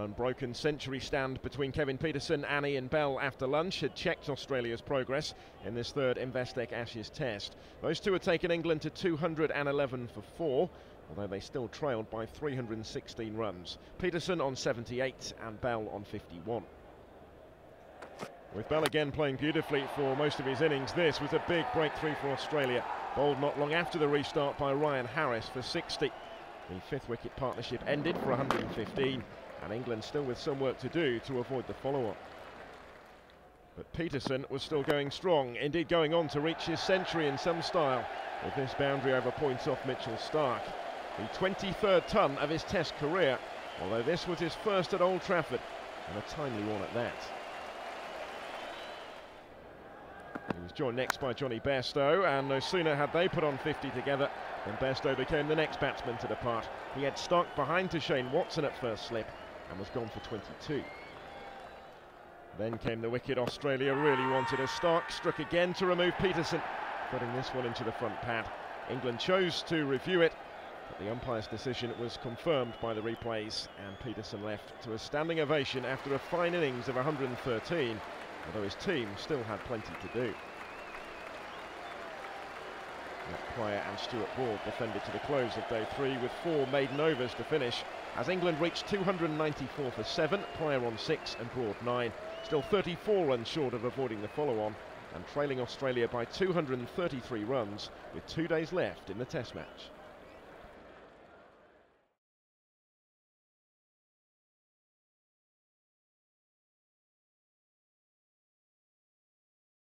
An unbroken century stand between Kevin Pietersen, Annie and Bell after lunch had checked Australia's progress in this third Investec Ashes test. Those two had taken England to 211 for four, although they still trailed by 316 runs. Pietersen on 78 and Bell on 51. With Bell again playing beautifully for most of his innings, this was a big breakthrough for Australia. Bowled not long after the restart by Ryan Harris for 60. The fifth wicket partnership ended for 115 and England still with some work to do to avoid the follow-on. But Pietersen was still going strong, indeed going on to reach his century in some style with this boundary over points off Mitchell Starc. The 23rd ton of his Test career, although this was his first at Old Trafford, and a timely one at that. He was joined next by Jonny Bairstow, and no sooner had they put on 50 together than Bairstow became the next batsman to depart. He had Starc behind to Shane Watson at first slip, and was gone for 22. Then came the wicket Australia really wanted as Starc struck again to remove Pietersen, putting this one into the front pad. England chose to review it, but the umpire's decision was confirmed by the replays, and Pietersen left to a standing ovation after a fine innings of 113, although his team still had plenty to do. Matt and Stuart Broad defended to the close of day three with four maiden overs to finish as England reached 294 for seven, Prior on six and Broad nine. Still 34 runs short of avoiding the follow-on and trailing Australia by 233 runs with two days left in the Test match.